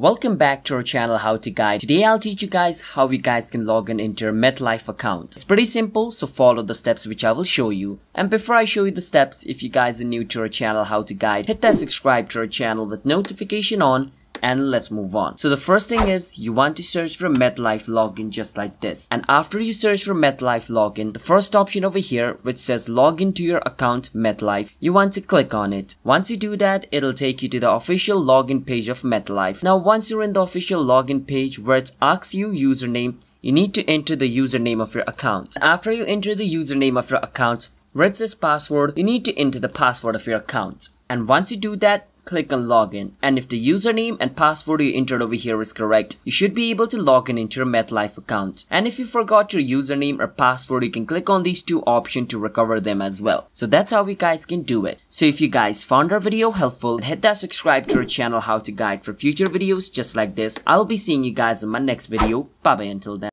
Welcome back to our channel How to Guide. Today I'll teach you guys how you guys can log in into your MetLife account. It's pretty simple so follow the steps which I will show you. And before I show you the steps, if you guys are new to our channel How to Guide, hit that subscribe to our channel with notification on and let's move on. So the first thing is you want to search for MetLife login just like this. And after you search for MetLife login, the first option over here which says login to your account MetLife, you want to click on it. Once you do that, it'll take you to the official login page of MetLife. Now once you're in the official login page where it asks you username, you need to enter the username of your account. After you enter the username of your account, where it says password, you need to enter the password of your account. And once you do that, click on login and if the username and password you entered over here is correct, you should be able to log in into your MetLife account. And if you forgot your username or password, you can click on these two options to recover them as well. So that's how you guys can do it. So if you guys found our video helpful, hit that subscribe to our channel how to guide for future videos just like this. I'll be seeing you guys in my next video. Bye bye until then.